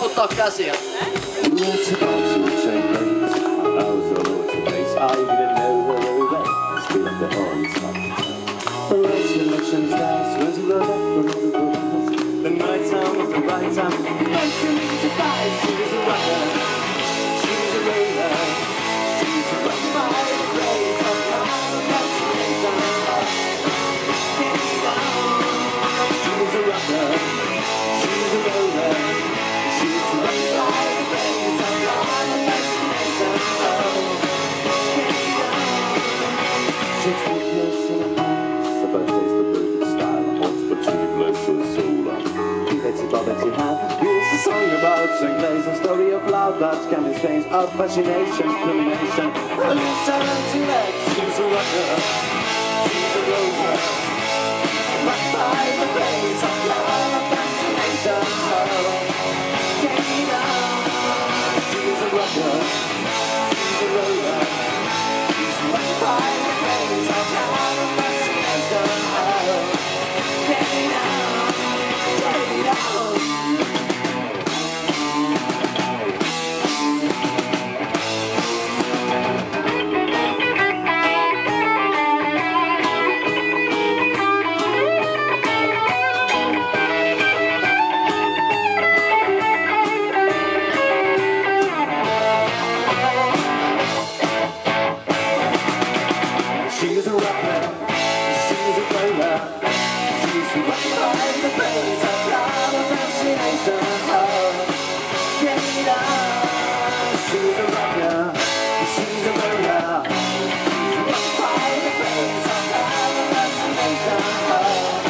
ottaa käsiä. The night time was the meet you a rocker. A roller. She was a rock by the grace of love. She was a rocker. Betsy Bob Betsy Han. Here's a song about. Glaze, a story of love that can be strange, of fascination, illumination. Listen to X, she's a rocker, she's a rover. Rocked by the grace of love She's a rocker, she's a roller, she's a rock by the praise of love and fascination. Oh, Kate, she's a rocker, she's a roller, she's a rock by the praise of love and fascination. Oh,